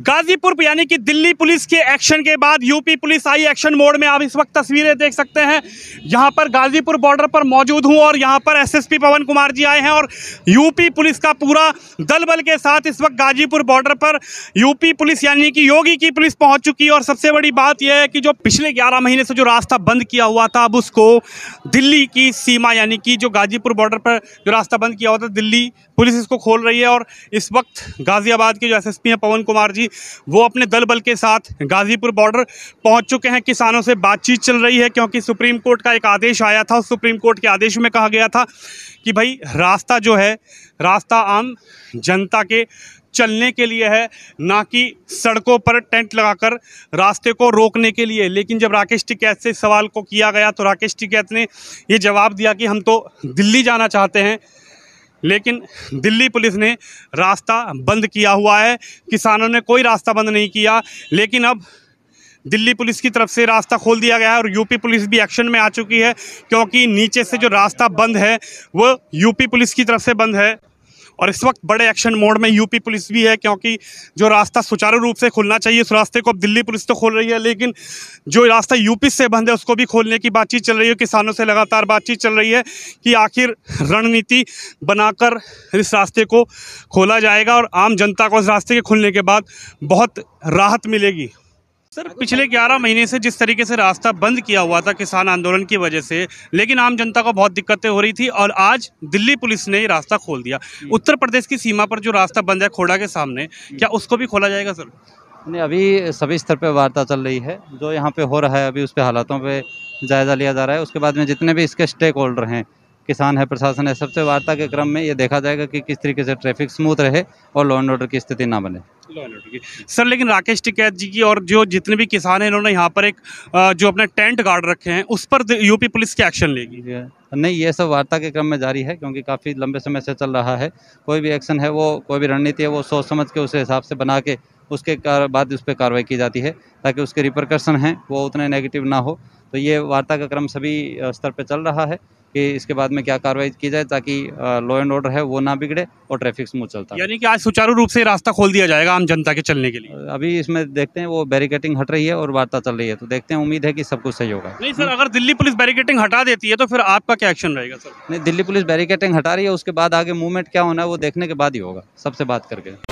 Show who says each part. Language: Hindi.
Speaker 1: गाजीपुर यानी कि दिल्ली पुलिस के एक्शन के बाद यूपी पुलिस आई एक्शन मोड में। आप इस वक्त तस्वीरें देख सकते हैं। यहाँ पर गाजीपुर बॉर्डर पर मौजूद हूँ और यहाँ पर एसएसपी पवन कुमार जी आए हैं और यूपी पुलिस का पूरा दल बल के साथ इस वक्त गाजीपुर बॉर्डर पर यूपी पुलिस, यानी कि योगी की पुलिस पहुँच चुकी है। और सबसे बड़ी बात यह है कि जो पिछले ग्यारह महीने से जो रास्ता बंद किया हुआ था, अब उसको दिल्ली की सीमा, यानी कि जो गाजीपुर बॉर्डर पर जो रास्ता बंद किया हुआ था, दिल्ली पुलिस इसको खोल रही है। और इस वक्त गाज़ियाबाद के जो एसएसपी हैं पवन कुमार जी वो अपने दल बल के साथ गाज़ीपुर बॉर्डर पहुँच चुके हैं। किसानों से बातचीत चल रही है, क्योंकि सुप्रीम कोर्ट का एक आदेश आया था। सुप्रीम कोर्ट के आदेश में कहा गया था कि भाई, रास्ता जो है, रास्ता आम जनता के चलने के लिए है, ना कि सड़कों पर टेंट लगाकर रास्ते को रोकने के लिए। लेकिन जब राकेश टिकैत से सवाल को किया गया तो राकेश टिकैत ने ये जवाब दिया कि हम तो दिल्ली जाना चाहते हैं। लेकिन दिल्ली पुलिस ने रास्ता बंद किया हुआ है। किसानों ने कोई रास्ता बंद नहीं किया, लेकिन अब दिल्ली पुलिस की तरफ़ से रास्ता खोल दिया गया है और यूपी पुलिस भी एक्शन में आ चुकी है, क्योंकि नीचे से जो रास्ता बंद है, वो यूपी पुलिस की तरफ़ से बंद है। और इस वक्त बड़े एक्शन मोड में यूपी पुलिस भी है, क्योंकि जो रास्ता सुचारू रूप से खुलना चाहिए, उस रास्ते को अब दिल्ली पुलिस तो खोल रही है, लेकिन जो रास्ता यूपी से बंद है, उसको भी खोलने की बातचीत चल रही है, किसानों से लगातार बातचीत चल रही है कि आखिर रणनीति बनाकर इस रास्ते को खोला जाएगा और आम जनता को इस रास्ते के खुलने के बाद बहुत राहत मिलेगी। सर पिछले 11 महीने से जिस तरीके से रास्ता बंद किया हुआ था किसान आंदोलन की वजह से लेकिन आम जनता को बहुत दिक्कतें हो रही थी और आज दिल्ली पुलिस ने रास्ता खोल दिया। उत्तर प्रदेश की सीमा पर जो रास्ता बंद है खोड़ा के सामने क्या उसको भी खोला जाएगा सर?
Speaker 2: नहीं अभी सभी स्तर पर वार्ता चल रही है। जो यहाँ पे हो रहा है अभी उस पर हालातों पर जायज़ा लिया जा रहा है। उसके बाद में जितने भी इसके स्टेक होल्डर हैं किसान है प्रशासन है सबसे वार्ता के क्रम में ये देखा जाएगा कि किस तरीके से ट्रैफ़िक स्मूथ रहे और लॉ एंड ऑर्डर की स्थिति ना बने।
Speaker 1: सर, लेकिन राकेश टिकैत जी की और जो जितने भी किसान हैं, इन्होंने यहाँ पर एक जो अपने टेंट गार्ड रखे हैं, उस पर यूपी पुलिस की एक्शन लेगी।
Speaker 2: नहीं, ये सब वार्ता के क्रम में जारी है, क्योंकि काफ़ी लंबे समय से चल रहा है। कोई भी एक्शन है वो, कोई भी रणनीति है वो सोच समझ के उस हिसाब से बना के उसके कार बाद उस पर कार्रवाई की जाती है ताकि उसके रिप्रकर्शन हैं वो उतने नेगेटिव ना हो। तो ये वार्ता का क्रम सभी स्तर पर चल रहा है कि इसके बाद में क्या कार्रवाई की जाए ताकि लॉ एंड ऑर्डर है वो ना बिगड़े और ट्रैफ़िक स्मूथ चलता
Speaker 1: यानी कि आज सुचारू रूप से रास्ता खोल दिया जाएगा आम जनता के चलने के लिए।
Speaker 2: अभी इसमें देखते हैं वो बैरिकेटिंग हट रही है और वार्ता चल रही है। तो देखते हैं उम्मीद है कि सब कुछ सही होगा।
Speaker 1: नहीं सर अगर दिल्ली पुलिस बैरिकेटिंग हटा देती है तो फिर आपका क्या एक्शन रहेगा सर?
Speaker 2: नहीं दिल्ली पुलिस बैरिकेटिंग हटा रही है उसके बाद आगे मूवमेंट क्या होना है वो देखने के बाद ही होगा। सबसे बात करके।